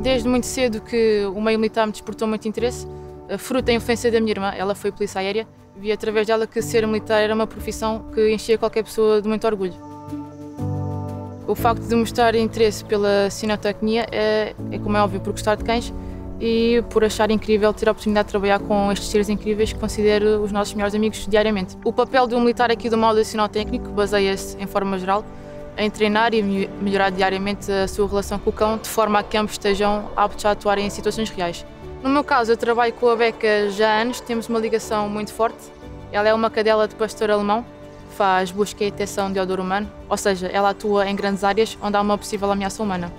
Desde muito cedo que o meio militar me despertou muito interesse, fruto da influência da minha irmã, ela foi polícia aérea, vi através dela que ser militar era uma profissão que enchia qualquer pessoa de muito orgulho. O facto de mostrar interesse pela cinotecnia é, é, como é óbvio, por gostar de cães e por achar incrível ter a oportunidade de trabalhar com estes seres incríveis que considero os nossos melhores amigos diariamente. O papel do militar aqui do modo sinotécnico baseia-se, em forma geral, em treinar e melhorar diariamente a sua relação com o cão, de forma a que ambos estejam aptos a atuar em situações reais. No meu caso, eu trabalho com a Beca já há anos, temos uma ligação muito forte. Ela é uma cadela de pastor alemão, faz busca e detecção de odor humano, ou seja, ela atua em grandes áreas onde há uma possível ameaça humana.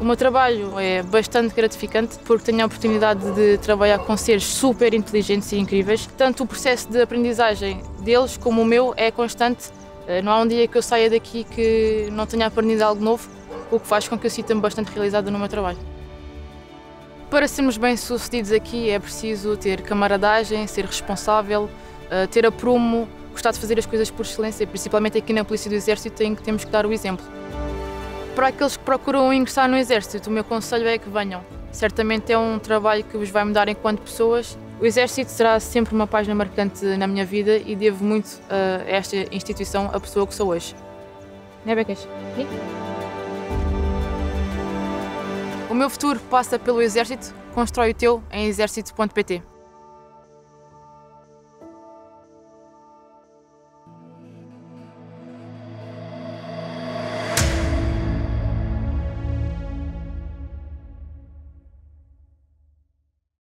O meu trabalho é bastante gratificante porque tenho a oportunidade de trabalhar com seres super inteligentes e incríveis. Tanto o processo de aprendizagem deles como o meu é constante. Eh, não há um dia que eu saia daqui que não tenha aprendido algo novo, o que faz com que eu sinta-me bastante realizada no meu trabalho. Para sermos bem-sucedidos aqui é preciso ter camaradagem, ser responsável, eh, ter aprumo, gostar de fazer as coisas por excelência, principalmente aqui na Polícia do Exército, em que temos que dar o exemplo. Para aqueles que procuram ingressar no Exército, o meu conselho é que venham. Certamente é um trabalho que vos vai mudar enquanto pessoas. O Exército será sempre uma página marcante na minha vida e devo muito a esta instituição a pessoa que sou hoje. Não é, Becas? O meu futuro passa pelo Exército, constrói o teu em exército.pt.